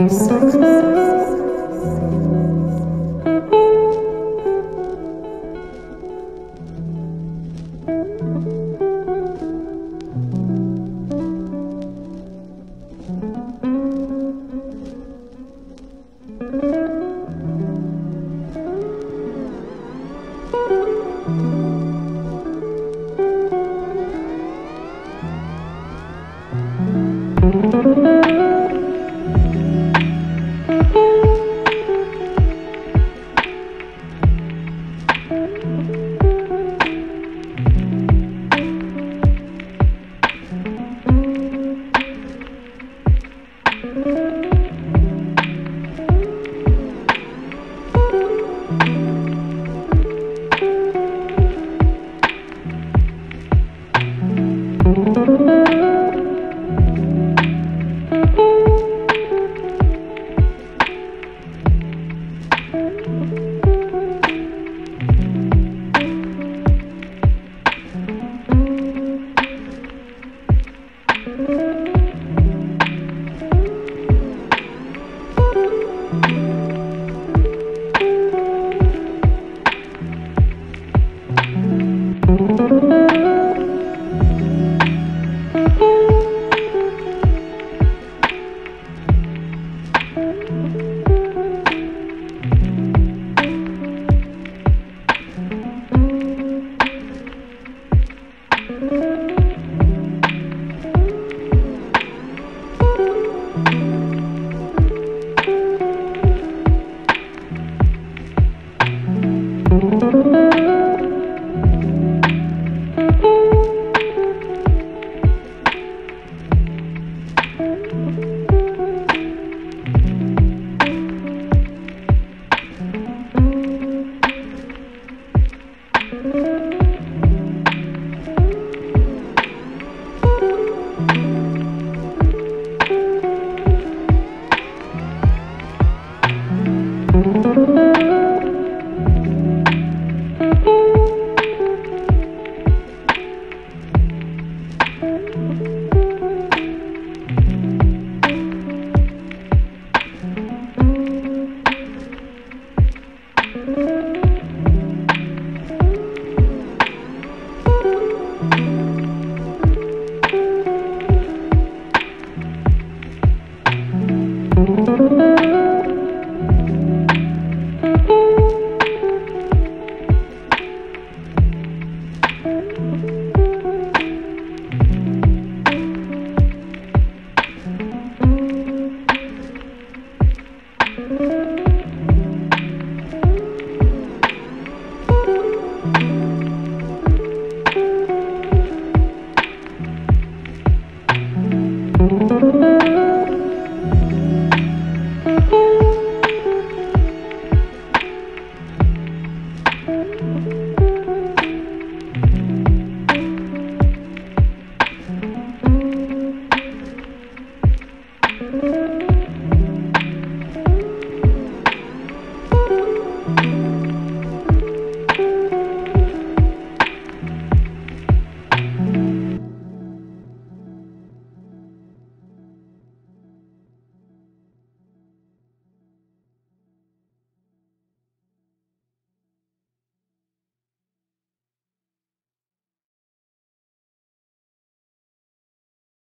Thank you. Música you. Música